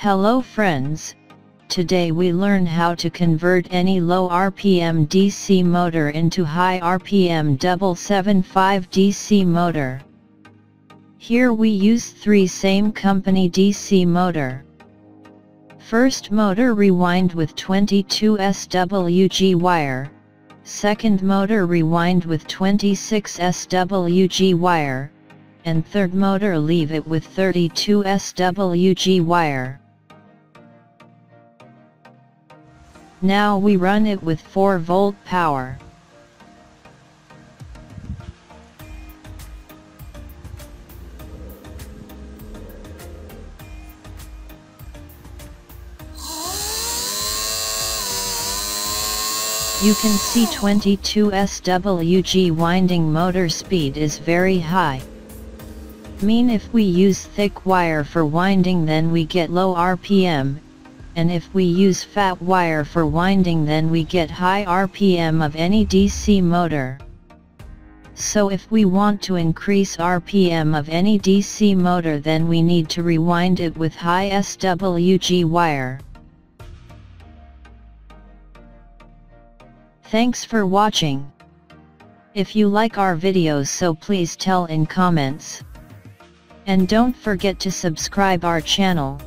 Hello friends, today we learn how to convert any low RPM DC motor into high RPM double 75 DC motor. Here we use three same company DC motor. First motor rewind with 22 SWG wire, second motor rewind with 26 SWG wire, and third motor leave it with 32 SWG wire. Now we run it with 4 volt power. You can see 22 SWG winding motor speed is very high. Mean if we use thick wire for winding then we get low RPM, and if we use fat wire for winding then we get high RPM of any DC motor. So if we want to increase RPM of any DC motor then we need to rewind it with high SWG wire. Thanks for watching. If you like our videos so please tell in comments. And don't forget to subscribe our channel.